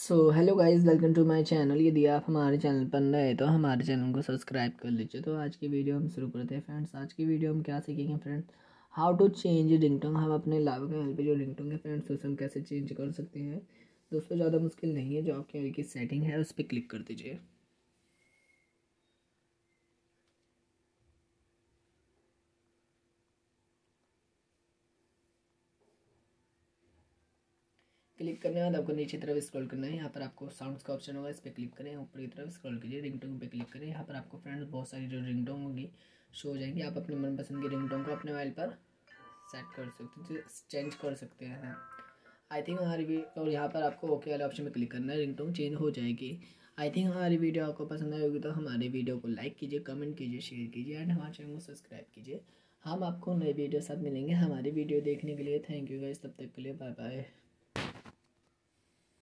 So hello guys welcome to my channel यदि आप हमारे चैनल पर नए तो हमारे चैनल को सब्सक्राइब कर लीजिए। तो आज की वीडियो हम शुरू करते हैं फ्रेंड्स आज की वीडियो हम क्या सीखेंगे friends how to change ringtone हम अपने लाभ के हेल्प जो रिंगटोन है फ्रेंड्स उसे हम कैसे चेंज कर सकते हैं? दोस्तों, ज़्यादा मुश्किल नहीं है, जो आपके की सेटिंग है, उस पर क्लिक कर दीजिए। क्लिक करने के बाद आपको नीचे तरफ़ स्क्रॉल करना है। यहाँ पर आपको साउंड्स का ऑप्शन होगा। इस पर क्लिक करें। ऊपर की तरफ़ स्क्रॉल कीजिए। रिंगटोन पे क्लिक करें। यहाँ पर आपको फ्रेंड्स बहुत सारी जो रिंगटोन होगी शो हो जाएँगी। आप अपने मनपसंद की रिंगटोन को अपने मोबाइल पर सेट कर सकते हैं। चेंज कर सकते हैं। आई थिंक हमारी भी और यहाँ पर आपको ओके वाले ऑप्शन में क्लिक करना है। रिंगटोन चेंज हो जाएगी। आई थिंक हमारी वीडियो आपको पसंद आई होगी तो हमारे वीडियो को लाइक कीजिए कमेंट कीजिए शेयर कीजिए एंड हमारे चैनल को सब्सक्राइब कीजिए। हम आपको नई वीडियो साथ मिलेंगे हमारी वीडियो देखने के लिए। थैंक यू गाइस तब तक के लिए बाय बाय